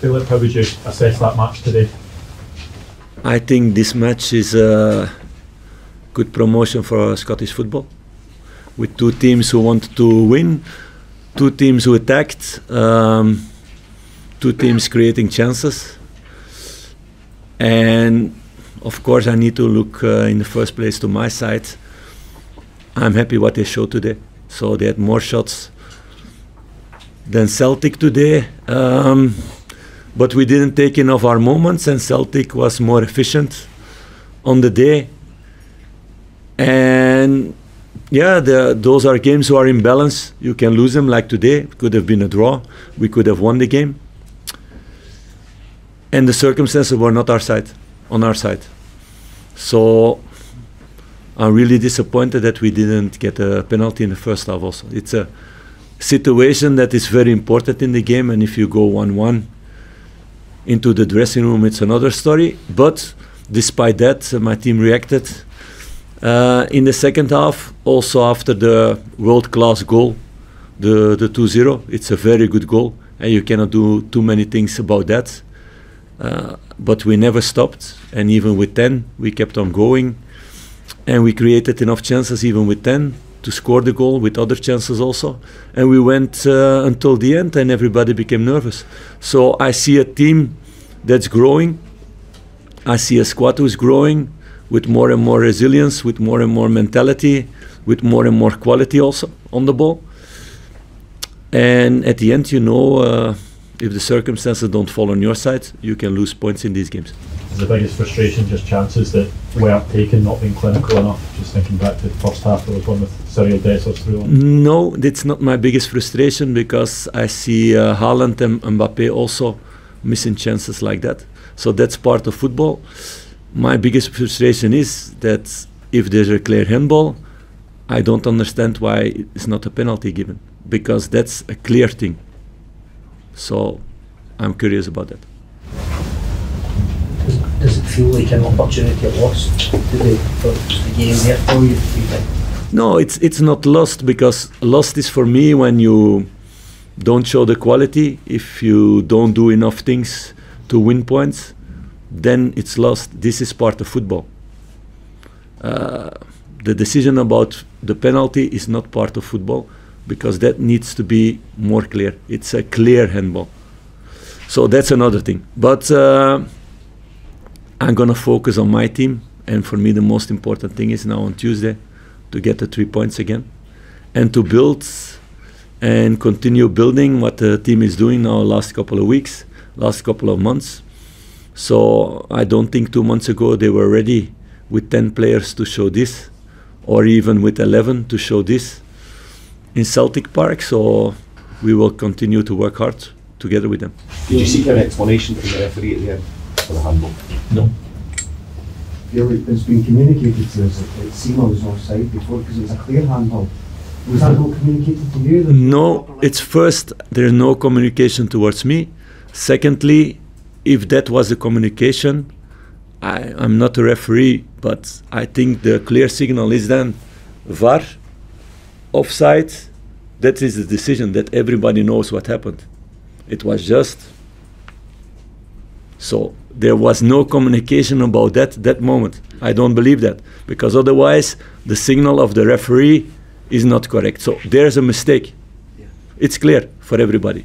Philip, how would you assess that match today? I think this match is a good promotion for Scottish football, with two teams who want to win, two teams who attacked, um, two teams creating chances, and of course I need to look uh, in the first place to my side. I'm happy what they showed today. So they had more shots than Celtic today. Um, but we didn't take enough our moments, and Celtic was more efficient on the day. And yeah, the, those are games who are in balance. You can lose them, like today. It could have been a draw. We could have won the game. And the circumstances were not our side, on our side. So I'm really disappointed that we didn't get a penalty in the first half. Also, it's a situation that is very important in the game, and if you go one-one into the dressing room, it's another story. But despite that, uh, my team reacted uh, in the second half. Also after the world-class goal, the the 2-0, it's a very good goal, and you cannot do too many things about that. Uh, but we never stopped, and even with 10, we kept on going, and we created enough chances even with 10 to score the goal with other chances also. And we went uh, until the end, and everybody became nervous. So I see a team that's growing. I see a squad who's growing with more and more resilience, with more and more mentality, with more and more quality also on the ball. And at the end, you know, uh, if the circumstances don't fall on your side, you can lose points in these games. Is the biggest frustration just chances that weren't taken, not being clinical enough? Just thinking back to the first half, there was one with Cyril Dessers through on. No, that's not my biggest frustration because I see uh, Haaland and Mbappe also missing chances like that. So that's part of football. My biggest frustration is that if there's a clear handball, I don't understand why it's not a penalty given because that's a clear thing. So I'm curious about that. Does, does it feel like an opportunity lost today for the game there for you? do you think? No, it's it's not lost because lost is for me when you don't show the quality. If you don't do enough things to win points, then it's lost. This is part of football. Uh, the decision about the penalty is not part of football because that needs to be more clear. It's a clear handball. So that's another thing. But uh, I'm gonna focus on my team, and for me the most important thing is now on Tuesday to get the three points again, and to build and continue building what the team is doing now last couple of weeks, last couple of months. So I don't think two months ago they were ready with 10 players to show this, or even with 11 to show this in Celtic Park. So we will continue to work hard together with them. Did you seek an explanation from the referee at the end for the handball? No. it- it's been communicated to us that that Sima was offside before because it was a clear handball. Was that not communicated to you? that- No, it's first, there's no communication towards me. Secondly, if that was the communication, I, I'm not a referee, but I think the clear signal is then VAR, offside. That is the decision that everybody knows what happened. It was just. So there was no communication about that that moment. I don't believe that because otherwise the signal of the referee is not correct. So there's a mistake. Yeah. It's clear for everybody.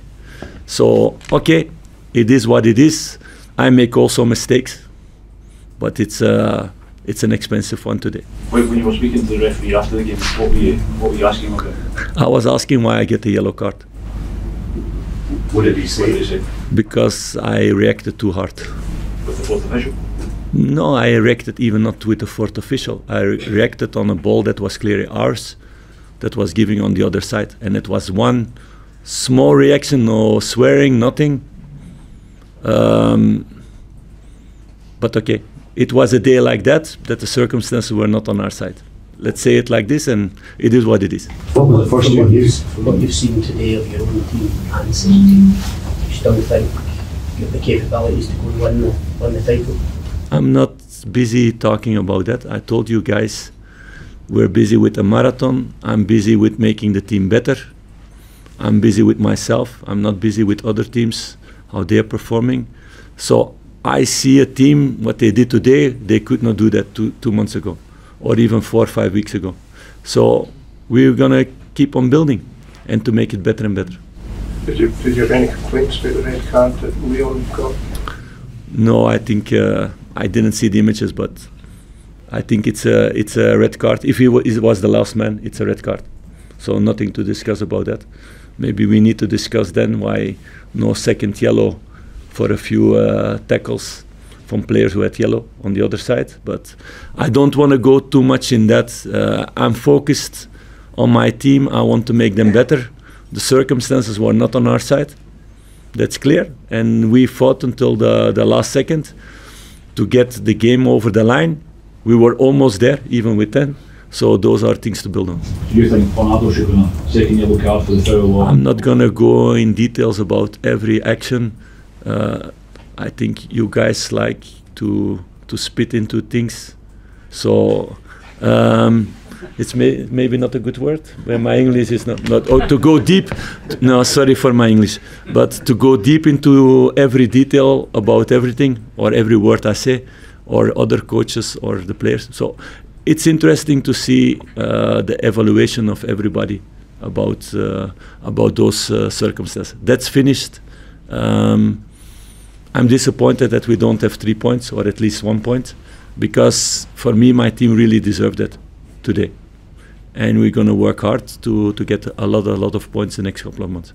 So okay, it is what it is. I make also mistakes, but it's uh, it's an expensive one today. When, when you were speaking to the referee after the game, what were you what were you asking him about? I was asking why I get a yellow card What did he What did he say? say? because I reacted too hard. With the fourth official? No, I reacted even not with the fourth official. I re- reacted on a ball that was clearly ours, that was giving on the other side, and it was one small reaction, no swearing, nothing. Um, but okay, it was a day like that that the circumstances were not on our side. Let's say it like this, and it is what it is. What was the first From you what you've, from what you've seen today of your own team and Celtic, you still think you have the capabilities to go and win the, win the title? I'm not busy talking about that. I told you guys we're busy with a marathon. I'm busy with making the team better. I'm busy with myself. I'm not busy with other teams, how they're performing. So I see a team what they did today. They could not do that two two months ago, or even four or five weeks ago. So we're gonna keep on building, and to make it better and better. Did you, did you have any complaints about the red card that Leon got? No, I think uh, I didn't see the images, but I think it's a it's a red card. If he is- was the last man, it's a red card. So nothing to discuss about that. Maybe we need to discuss then why no second yellow for a few uh, tackles from players who had yellow on the other side. But I don't want to go too much in that. Uh, I'm focused on my team. I want to make them better. The circumstances were not on our side. That's clear. And we fought until the, the last second to get the game over the line. We were almost there, even with 10. So those are things to build on. Do you think Bernardo should win a second yellow card for the foul? I'm not going to go in details about every action. Uh, I think you guys like to to spit into things. So um, it's may, maybe not a good word. Where my English is not not oh, to go deep. No, sorry for my English, but to go deep into every detail about everything or every word I say, or other coaches or the players. So it's interesting to see uh, the evaluation of everybody about uh, about those uh, circumstances. That's finished. Um, I'm disappointed that we don't have three points or at least one point, because for me my team really deserved that today, and we're gonna work hard to to get a lot a lot of points in the next couple of months.